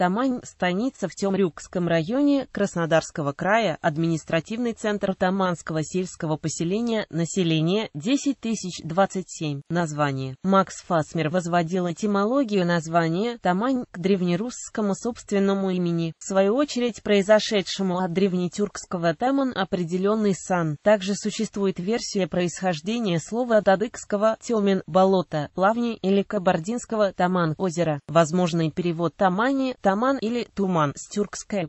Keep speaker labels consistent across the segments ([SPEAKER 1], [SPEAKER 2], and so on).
[SPEAKER 1] Тамань – станица в Темрюкском районе Краснодарского края, административный центр Таманского сельского поселения, население 10 027. Название. Макс Фасмер возводил этимологию названия Тамань к древнерусскому собственному имени, в свою очередь произошедшему от древнетюркского Таман определенный сан. Также существует версия происхождения слова от адыгского Тёмен – болото, плавни или кабардинского Таман – озеро. Возможный перевод Тамани – Таман или Туман с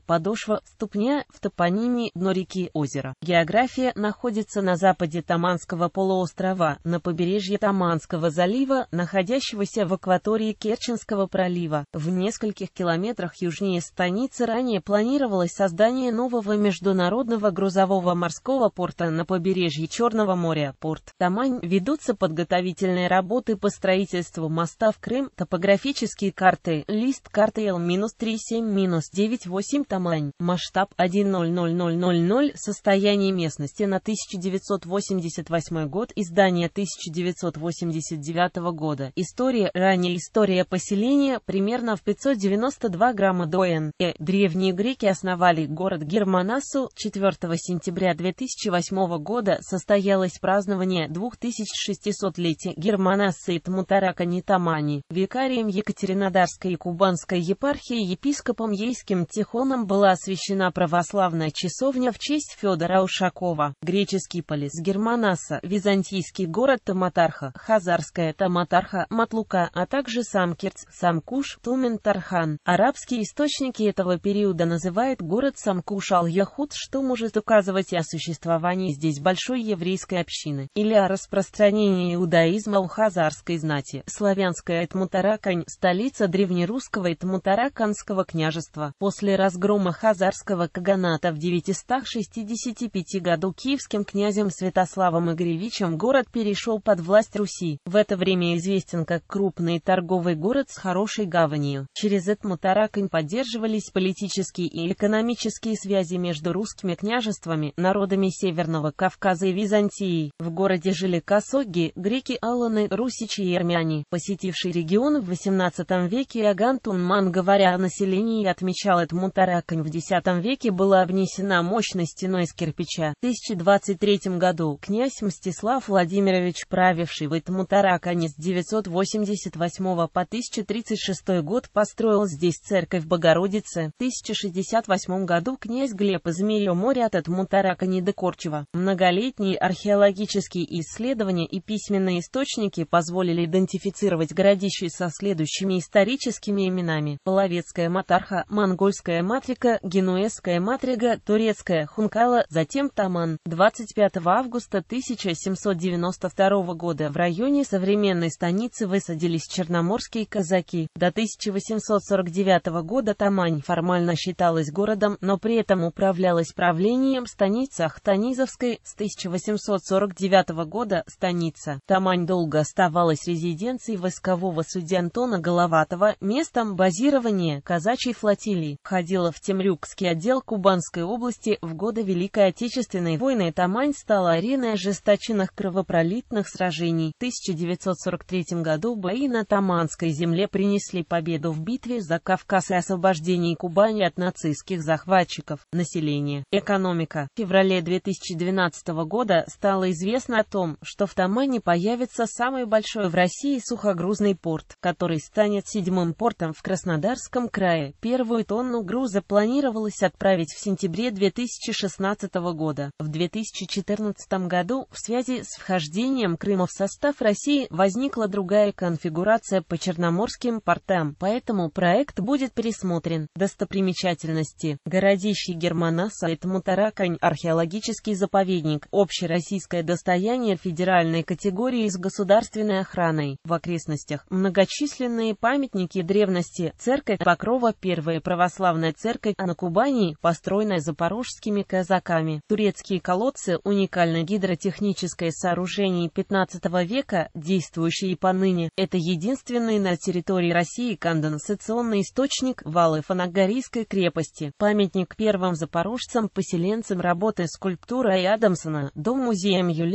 [SPEAKER 1] подошва ступня в топонимии дно реки озера. География находится на западе Таманского полуострова, на побережье Таманского залива, находящегося в акватории Керченского пролива. В нескольких километрах южнее станицы ранее планировалось создание нового международного грузового морского порта на побережье Черного моря, порт Тамань. Ведутся подготовительные работы по строительству моста в Крым, топографические карты, лист карты L- 37-98 Тамань. Масштаб 1000000. Состояние местности на 1988 год. Издание 1989 года. История. Ранее история поселения примерно в 592 грамма до Н. Э. Древние греки основали город Германасу. 4 сентября 2008 года состоялось празднование 2600-летия Германаса и Тмутарака Нитамани. Викарием Екатеринодарской и Кубанской епархии епископом Ейским Тихоном была освящена православная часовня в честь Федора Ушакова. Греческий полис Германаса, византийский город Таматарха, Хазарская Таматарха, Матлука, а также Самкерц, Самкуш, Тумен-Тархан. Арабские источники этого периода называют город Самкуш Ал-Яхуд, что может указывать о существовании здесь большой еврейской общины, или о распространении иудаизма у хазарской знати. Славянская Этмутаракань, столица древнерусского Этмутаракан Османского княжества. После разгрома Хазарского каганата в 965 году киевским князем Святославом Игоревичем город перешел под власть Руси. В это время известен как крупный торговый город с хорошей гаванью. Через Этмутаракань поддерживались политические и экономические связи между русскими княжествами, народами Северного Кавказа и Византии. В городе жили косоги, греки Аланы, русичи и армяне. Посетивший регион в XVIII веке Иоганн Тунман, говоря населении отмечал эту Мутаракань в X веке была обнесена мощной стеной из кирпича. В 1023 году князь Мстислав Владимирович, правивший в Этмутаракане с 988 по 1036 год, построил здесь церковь Богородицы. В 1068 году князь Глеб из моря от Этмутаракани до Корчева. Многолетние археологические исследования и письменные источники позволили идентифицировать городище со следующими историческими именами. Половец турецкая матарха, монгольская матрика, генуэзская матрига, турецкая хункала, затем таман. 25 августа 1792 года в районе современной станицы высадились черноморские казаки. До 1849 года Тамань формально считалась городом, но при этом управлялась правлением станицы Ахтанизовской. С 1849 года станица Тамань долго оставалась резиденцией войскового судьи Антона Головатова, местом базирования казачьей флотилии, входила в Темрюкский отдел Кубанской области в годы Великой Отечественной войны. Тамань стала ареной ожесточенных кровопролитных сражений. В 1943 году бои на Таманской земле принесли победу в битве за Кавказ и освобождение Кубани от нацистских захватчиков. Население. Экономика. В феврале 2012 года стало известно о том, что в Тамане появится самый большой в России сухогрузный порт, который станет седьмым портом в Краснодарском крае. Первую тонну груза планировалось отправить в сентябре 2016 года. В 2014 году в связи с вхождением Крыма в состав России возникла другая конфигурация по черноморским портам, поэтому проект будет пересмотрен. Достопримечательности. Городище Германаса – это Мутаракань, археологический заповедник, общероссийское достояние федеральной категории с государственной охраной. В окрестностях многочисленные памятники древности, церковь, Покрова первая православная церковь, на Кубани, построенная запорожскими казаками. Турецкие колодцы – уникальное гидротехническое сооружение 15 века, действующее и поныне. Это единственный на территории России конденсационный источник валы Фанагорийской крепости. Памятник первым запорожцам, поселенцам работы скульптура и Адамсона, дом-музея Мью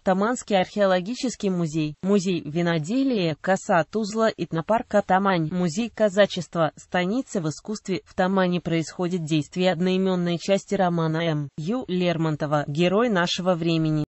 [SPEAKER 1] Таманский археологический музей, музей виноделия, коса Тузла, этнопарк Атамань, музей казачества, Лермонтова «Станицы в искусстве» в Тамане происходит действие одноименной части романа М. Ю. Лермонтова «Герой нашего времени».